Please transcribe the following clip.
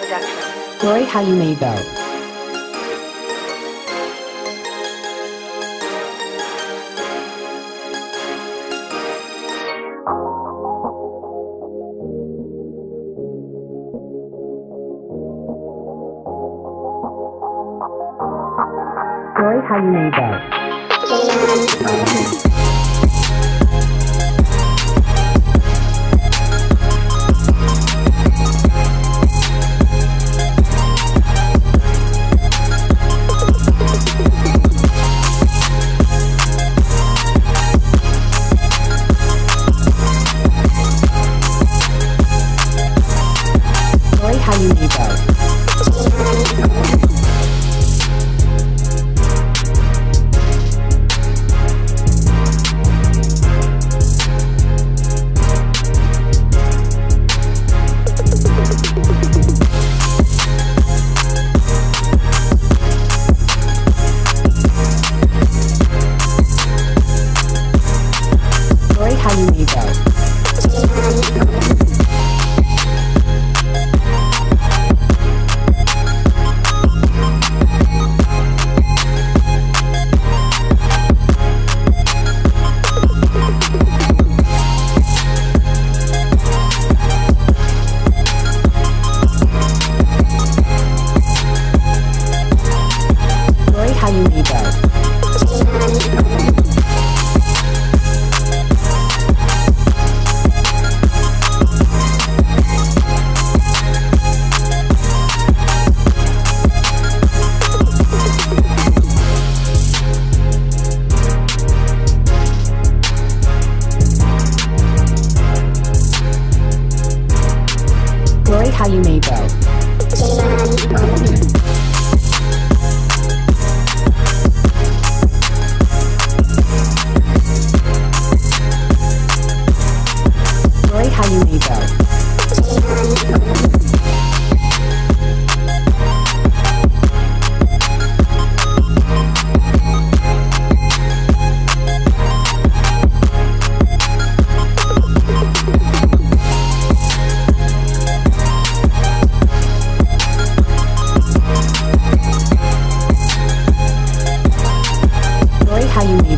production. Glory, how you may go. Glory, how you may go. You need go. How you may go. how you